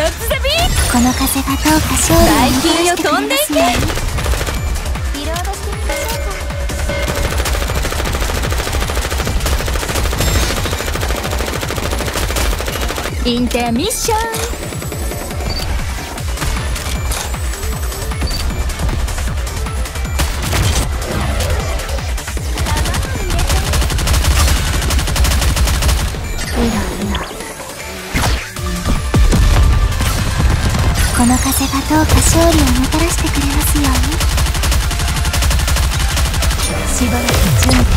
どうか勝利をもたらしてくれますようにリロードしてみましょうかインターミッションこの風がどうか勝利をもたらしてくれますように。しばらく準備